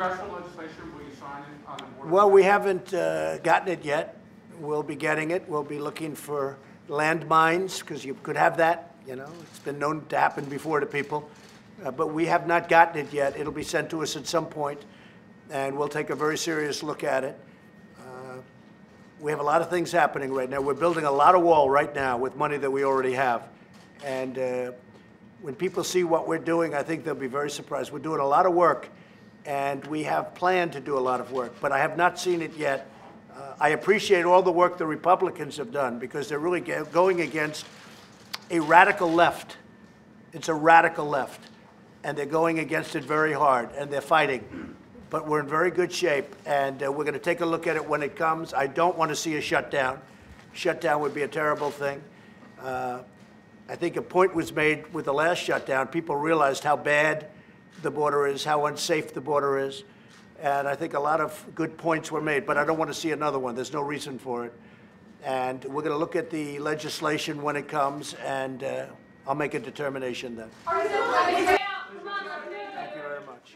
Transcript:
congressional legislation, will you sign it on the? Well, we haven't uh, gotten it yet. We'll be getting it. We'll be looking for landmines, because you could have that, you know, it's been known to happen before to people. Uh, But we have not gotten it yet. It'll be sent to us at some point, and we'll take a very serious look at it. Uh, We have a lot of things happening right now. We're building a lot of wall right now with money that we already have. And uh, when people see what we're doing, I think they'll be very surprised. We're doing a lot of work, and we have planned to do a lot of work, but I have not seen it yet. Uh, I appreciate all the work the Republicans have done, because they're really going against a radical left. It's a radical left, and they're going against it very hard, and they're fighting. But we're in very good shape, and uh, we're going to take a look at it when it comes. I don't want to see a shutdown. Shutdown would be a terrible thing. Uh, I think a point was made with the last shutdown. People realized how bad the border is, how unsafe the border is, and I think a lot of good points were made, but I don't want to see another one. There's no reason for it. And we're going to look at the legislation when it comes, and uh, I'll make a determination then. Are you still coming out? Come on, let's move. Thank you very much.